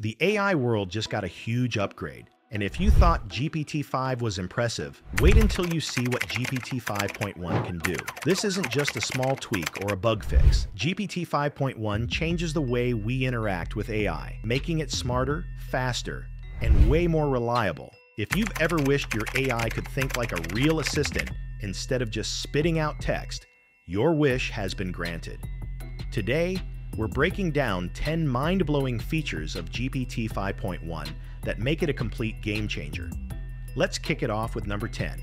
The AI world just got a huge upgrade, and if you thought GPT-5 was impressive, wait until you see what GPT 5.1 can do. This isn't just a small tweak or a bug fix. GPT 5.1 changes the way we interact with AI, making it smarter, faster, and way more reliable. If you've ever wished your AI could think like a real assistant instead of just spitting out text, your wish has been granted. Today, we're breaking down 10 mind-blowing features of GPT 5.1 that make it a complete game changer. Let's kick it off with number 10.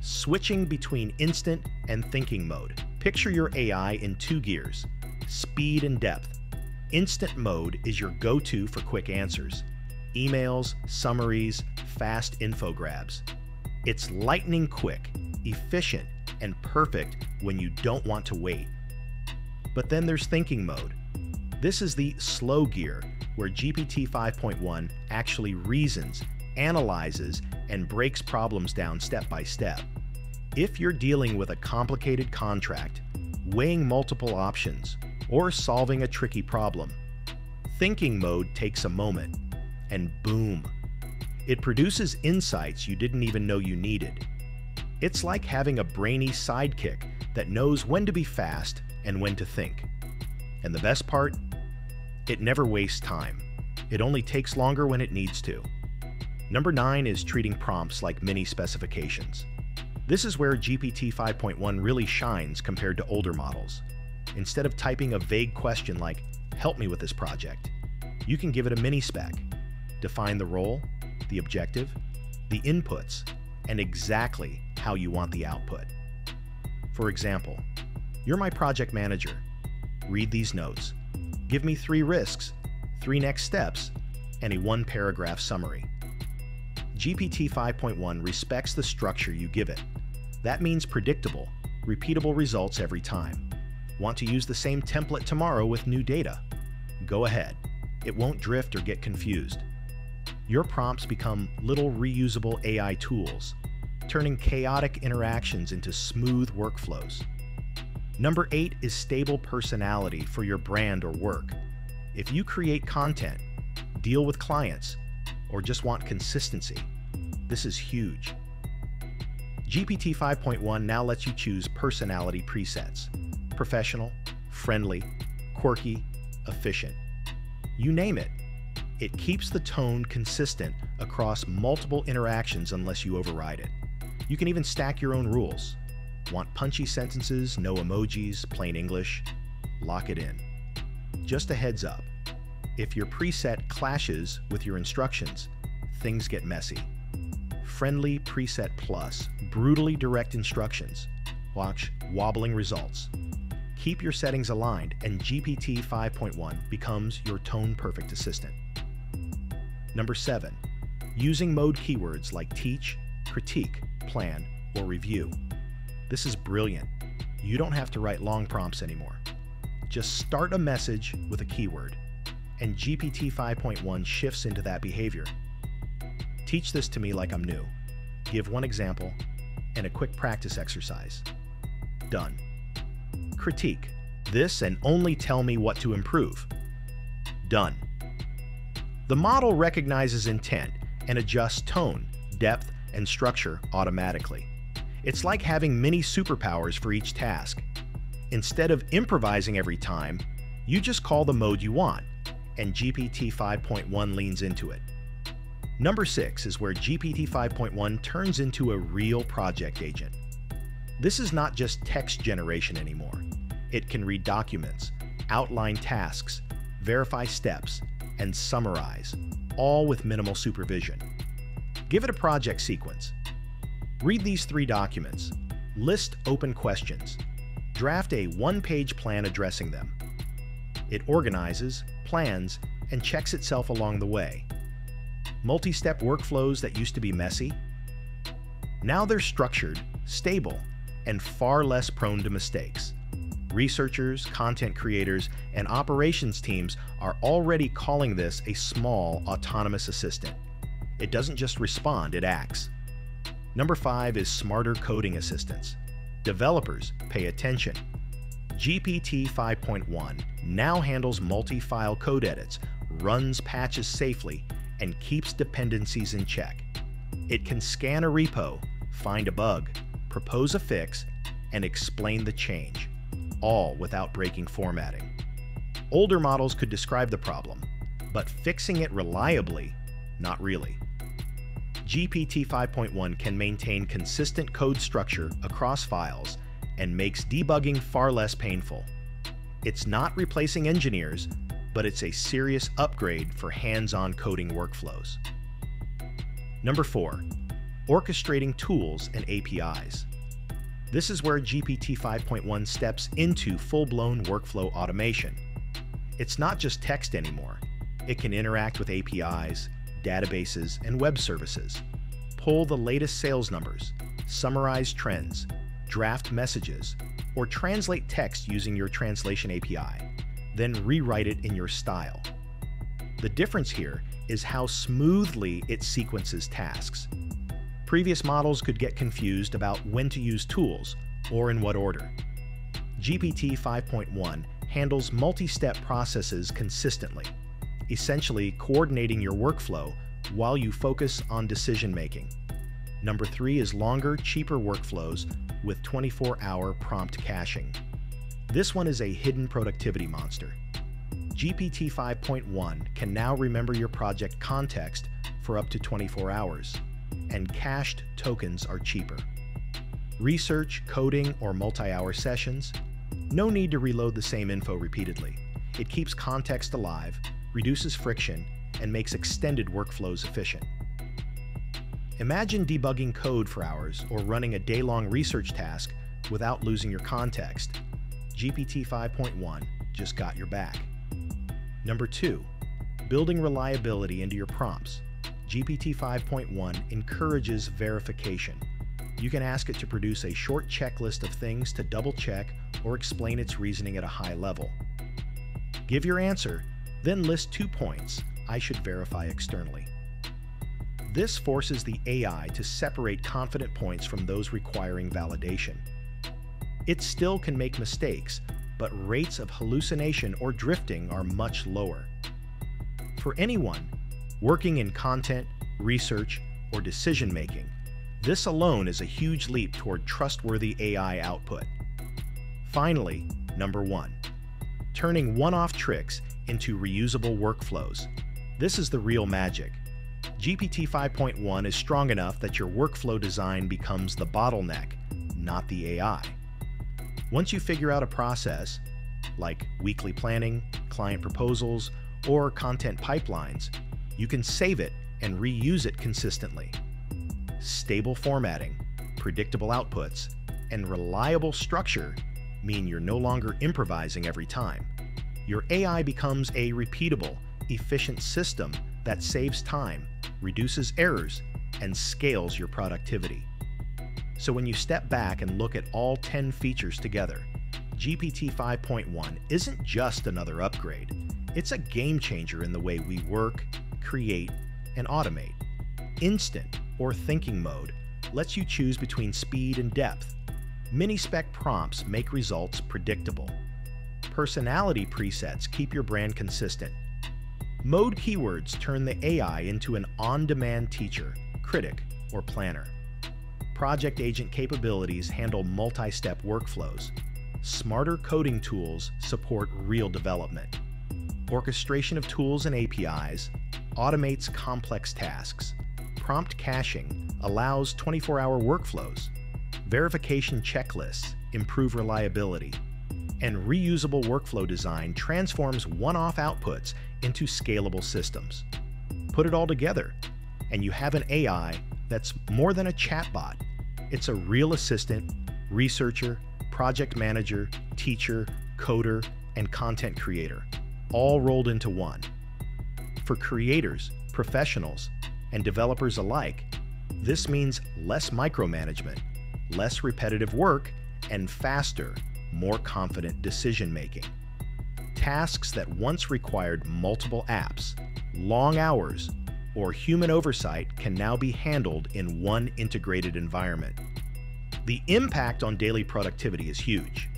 Switching between instant and thinking mode. Picture your AI in two gears, speed and depth. Instant mode is your go-to for quick answers. Emails, summaries, fast info grabs. It's lightning quick, efficient, and perfect when you don't want to wait. But then there's thinking mode. This is the slow gear, where GPT 5.1 actually reasons, analyzes, and breaks problems down step by step. If you're dealing with a complicated contract, weighing multiple options, or solving a tricky problem, thinking mode takes a moment, and boom, it produces insights you didn't even know you needed. It's like having a brainy sidekick that knows when to be fast and when to think. And the best part? It never wastes time. It only takes longer when it needs to. Number 9 is treating prompts like mini specifications. This is where GPT 5.1 really shines compared to older models. Instead of typing a vague question like, help me with this project, you can give it a mini spec. Define the role, the objective, the inputs, and exactly how you want the output. For example, you're my project manager. Read these notes. Give me three risks, three next steps, and a one paragraph summary. GPT 5.1 respects the structure you give it. That means predictable, repeatable results every time. Want to use the same template tomorrow with new data? Go ahead. It won't drift or get confused. Your prompts become little reusable AI tools, turning chaotic interactions into smooth workflows. Number eight is stable personality for your brand or work. If you create content, deal with clients, or just want consistency, this is huge. GPT 5.1 now lets you choose personality presets professional, friendly, quirky, efficient. You name it. It keeps the tone consistent across multiple interactions unless you override it. You can even stack your own rules. Want punchy sentences, no emojis, plain English? Lock it in. Just a heads up, if your preset clashes with your instructions, things get messy. Friendly Preset Plus, brutally direct instructions. Watch wobbling results. Keep your settings aligned and GPT 5.1 becomes your tone perfect assistant. Number 7. Using mode keywords like teach, critique, plan, or review. This is brilliant. You don't have to write long prompts anymore. Just start a message with a keyword, and GPT 5.1 shifts into that behavior. Teach this to me like I'm new. Give one example and a quick practice exercise. Done. Critique. This and only tell me what to improve. Done. The model recognizes intent and adjusts tone, depth, and structure automatically. It's like having many superpowers for each task. Instead of improvising every time, you just call the mode you want, and GPT 5.1 leans into it. Number 6 is where GPT 5.1 turns into a real project agent. This is not just text generation anymore. It can read documents, outline tasks, verify steps, and summarize, all with minimal supervision. Give it a project sequence, Read these three documents. List open questions. Draft a one-page plan addressing them. It organizes, plans, and checks itself along the way. Multi-step workflows that used to be messy? Now they're structured, stable, and far less prone to mistakes. Researchers, content creators, and operations teams are already calling this a small autonomous assistant. It doesn't just respond, it acts. Number five is smarter coding assistance. Developers, pay attention. GPT 5.1 now handles multi-file code edits, runs patches safely, and keeps dependencies in check. It can scan a repo, find a bug, propose a fix, and explain the change, all without breaking formatting. Older models could describe the problem, but fixing it reliably, not really. GPT 5.1 can maintain consistent code structure across files and makes debugging far less painful. It's not replacing engineers, but it's a serious upgrade for hands-on coding workflows. Number 4. Orchestrating tools and APIs. This is where GPT 5.1 steps into full-blown workflow automation. It's not just text anymore. It can interact with APIs, databases, and web services, pull the latest sales numbers, summarize trends, draft messages, or translate text using your translation API, then rewrite it in your style. The difference here is how smoothly it sequences tasks. Previous models could get confused about when to use tools or in what order. GPT 5.1 handles multi-step processes consistently, essentially coordinating your workflow while you focus on decision making. Number three is longer, cheaper workflows with 24-hour prompt caching. This one is a hidden productivity monster. GPT 5.1 can now remember your project context for up to 24 hours, and cached tokens are cheaper. Research, coding, or multi-hour sessions? No need to reload the same info repeatedly. It keeps context alive, reduces friction, and makes extended workflows efficient. Imagine debugging code for hours or running a day-long research task without losing your context. GPT 5.1 just got your back. Number two, building reliability into your prompts. GPT 5.1 encourages verification. You can ask it to produce a short checklist of things to double check or explain its reasoning at a high level. Give your answer, then list two points I should verify externally. This forces the AI to separate confident points from those requiring validation. It still can make mistakes, but rates of hallucination or drifting are much lower. For anyone working in content, research, or decision making, this alone is a huge leap toward trustworthy AI output. Finally, number one, turning one-off tricks into reusable workflows. This is the real magic. GPT 5.1 is strong enough that your workflow design becomes the bottleneck, not the AI. Once you figure out a process, like weekly planning, client proposals, or content pipelines, you can save it and reuse it consistently. Stable formatting, predictable outputs, and reliable structure mean you're no longer improvising every time. Your AI becomes a repeatable, efficient system that saves time, reduces errors, and scales your productivity. So when you step back and look at all 10 features together, GPT 5.1 isn't just another upgrade. It's a game changer in the way we work, create, and automate. Instant, or thinking mode, lets you choose between speed and depth. Mini-spec prompts make results predictable. Personality presets keep your brand consistent, Mode keywords turn the AI into an on-demand teacher, critic, or planner. Project Agent capabilities handle multi-step workflows. Smarter coding tools support real development. Orchestration of tools and APIs automates complex tasks. Prompt caching allows 24-hour workflows. Verification checklists improve reliability and reusable workflow design transforms one-off outputs into scalable systems. Put it all together, and you have an AI that's more than a chatbot. It's a real assistant, researcher, project manager, teacher, coder, and content creator, all rolled into one. For creators, professionals, and developers alike, this means less micromanagement, less repetitive work, and faster, more confident decision making. Tasks that once required multiple apps, long hours, or human oversight can now be handled in one integrated environment. The impact on daily productivity is huge.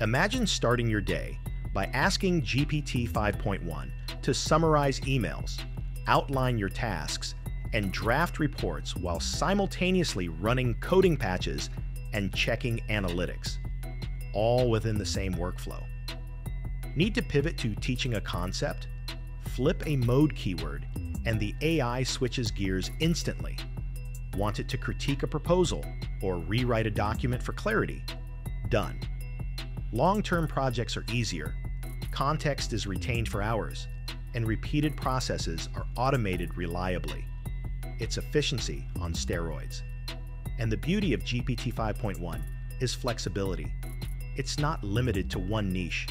Imagine starting your day by asking GPT 5.1 to summarize emails, outline your tasks, and draft reports while simultaneously running coding patches and checking analytics, all within the same workflow. Need to pivot to teaching a concept? Flip a mode keyword, and the AI switches gears instantly. Want it to critique a proposal or rewrite a document for clarity? Done. Long-term projects are easier, context is retained for hours, and repeated processes are automated reliably. It's efficiency on steroids. And the beauty of GPT 5.1 is flexibility. It's not limited to one niche.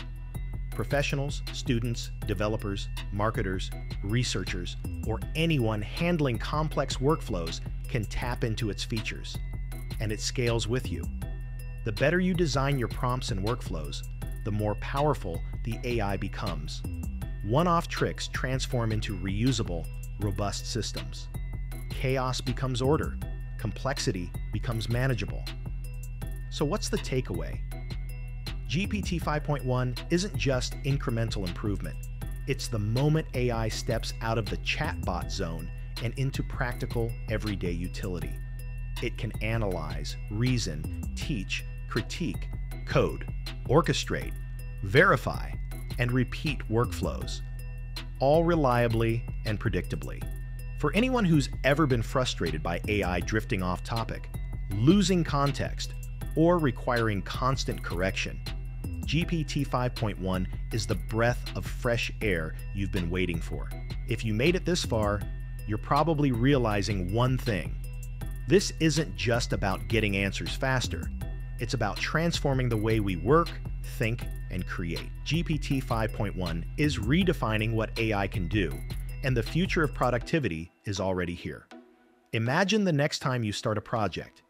Professionals, students, developers, marketers, researchers, or anyone handling complex workflows can tap into its features. And it scales with you. The better you design your prompts and workflows, the more powerful the AI becomes. One-off tricks transform into reusable, robust systems. Chaos becomes order. Complexity becomes manageable. So what's the takeaway? GPT 5.1 isn't just incremental improvement. It's the moment AI steps out of the chatbot zone and into practical, everyday utility. It can analyze, reason, teach, critique, code, orchestrate, verify, and repeat workflows, all reliably and predictably. For anyone who's ever been frustrated by AI drifting off topic, losing context, or requiring constant correction, GPT 5.1 is the breath of fresh air you've been waiting for. If you made it this far, you're probably realizing one thing. This isn't just about getting answers faster. It's about transforming the way we work, think, and create. GPT 5.1 is redefining what AI can do, and the future of productivity is already here. Imagine the next time you start a project.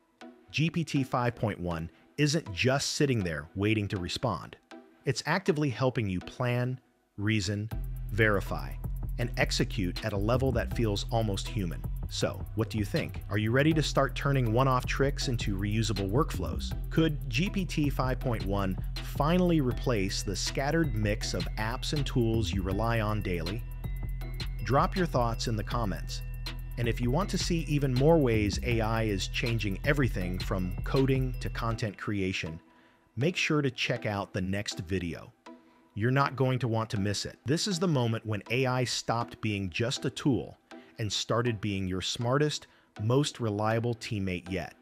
GPT 5.1 isn't just sitting there waiting to respond. It's actively helping you plan, reason, verify, and execute at a level that feels almost human. So, what do you think? Are you ready to start turning one-off tricks into reusable workflows? Could GPT 5.1 finally replace the scattered mix of apps and tools you rely on daily? Drop your thoughts in the comments. And if you want to see even more ways AI is changing everything from coding to content creation, make sure to check out the next video. You're not going to want to miss it. This is the moment when AI stopped being just a tool and started being your smartest, most reliable teammate yet.